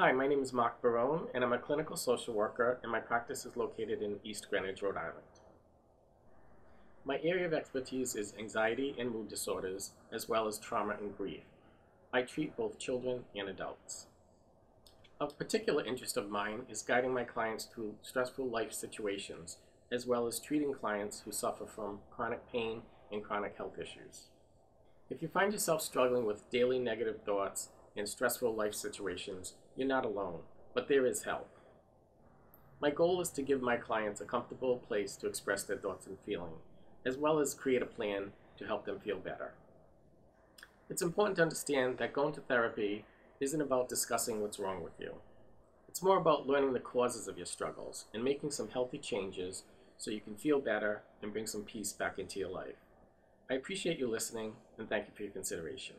Hi, my name is Mark Barone, and I'm a clinical social worker, and my practice is located in East Greenwich, Rhode Island. My area of expertise is anxiety and mood disorders, as well as trauma and grief. I treat both children and adults. Of particular interest of mine is guiding my clients through stressful life situations, as well as treating clients who suffer from chronic pain and chronic health issues. If you find yourself struggling with daily negative thoughts and stressful life situations, you're not alone, but there is help. My goal is to give my clients a comfortable place to express their thoughts and feelings, as well as create a plan to help them feel better. It's important to understand that going to therapy isn't about discussing what's wrong with you. It's more about learning the causes of your struggles and making some healthy changes so you can feel better and bring some peace back into your life. I appreciate you listening and thank you for your consideration.